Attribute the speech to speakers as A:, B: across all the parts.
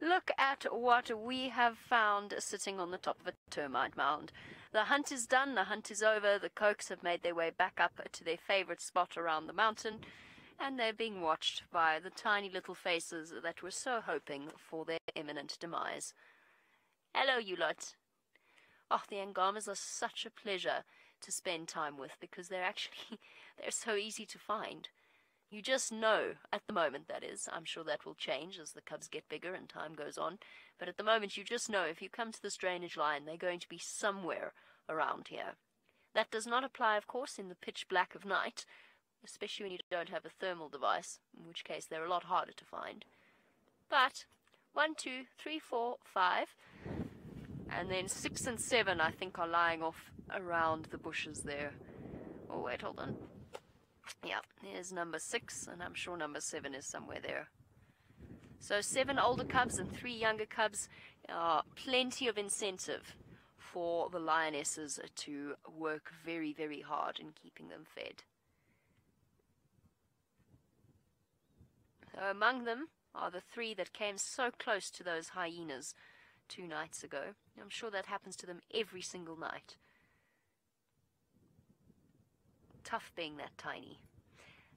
A: Look at what we have found sitting on the top of a termite mound. The hunt is done, the hunt is over, the cokes have made their way back up to their favorite spot around the mountain, and they're being watched by the tiny little faces that were so hoping for their imminent demise. Hello, you lot. Oh, the Angamas are such a pleasure to spend time with because they're actually they're so easy to find. You just know, at the moment that is, I'm sure that will change as the cubs get bigger and time goes on, but at the moment you just know if you come to this drainage line, they're going to be somewhere around here. That does not apply, of course, in the pitch black of night, especially when you don't have a thermal device, in which case they're a lot harder to find. But one, two, three, four, five, and then six and seven, I think, are lying off around the bushes there. Oh, wait, hold on. Yeah, here's number six, and I'm sure number seven is somewhere there. So seven older cubs and three younger cubs are plenty of incentive for the lionesses to work very, very hard in keeping them fed. So among them are the three that came so close to those hyenas two nights ago. I'm sure that happens to them every single night. Tough being that tiny.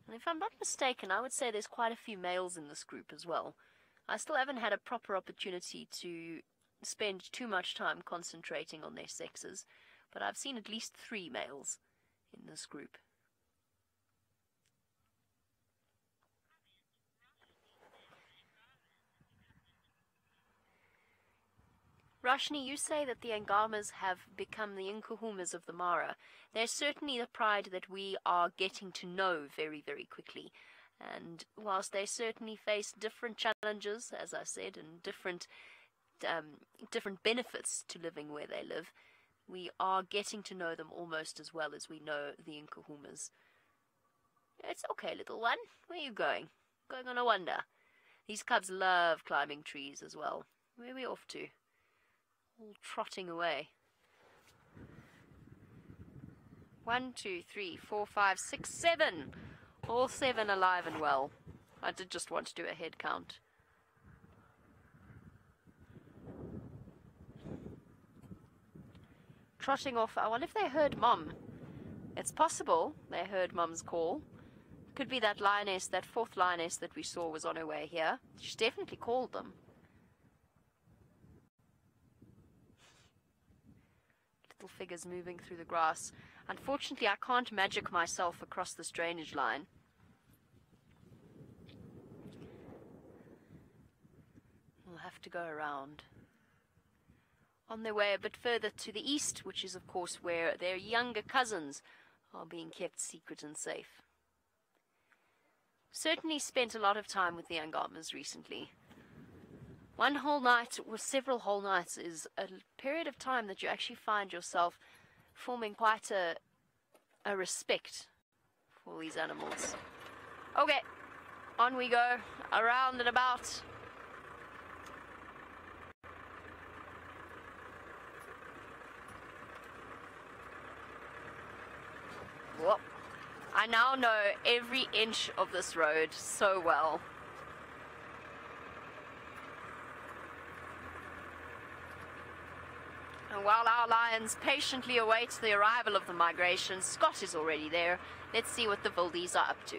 A: And if I'm not mistaken, I would say there's quite a few males in this group as well. I still haven't had a proper opportunity to spend too much time concentrating on their sexes, but I've seen at least three males in this group. Rashni, you say that the Angamas have become the Nkuhumas of the Mara. They're certainly the pride that we are getting to know very, very quickly. And whilst they certainly face different challenges, as I said, and different um, different benefits to living where they live, we are getting to know them almost as well as we know the Nkuhumas. It's okay, little one. Where are you going? Going on a wander. These cubs love climbing trees as well. Where are we off to? All trotting away. One, two, three, four, five, six, seven. All seven alive and well. I did just want to do a head count. Trotting off. I wonder if they heard Mom. It's possible they heard Mom's call. Could be that lioness, that fourth lioness that we saw was on her way here. She's definitely called them. little figures moving through the grass. Unfortunately, I can't magic myself across this drainage line. We'll have to go around. On their way a bit further to the east, which is of course where their younger cousins are being kept secret and safe. Certainly spent a lot of time with the Angamas recently. One whole night or several whole nights is a period of time that you actually find yourself forming quite a, a respect for these animals. Okay, on we go, around and about. I now know every inch of this road so well. And while our lions patiently await the arrival of the migration, Scott is already there. Let's see what the Wildies are up to.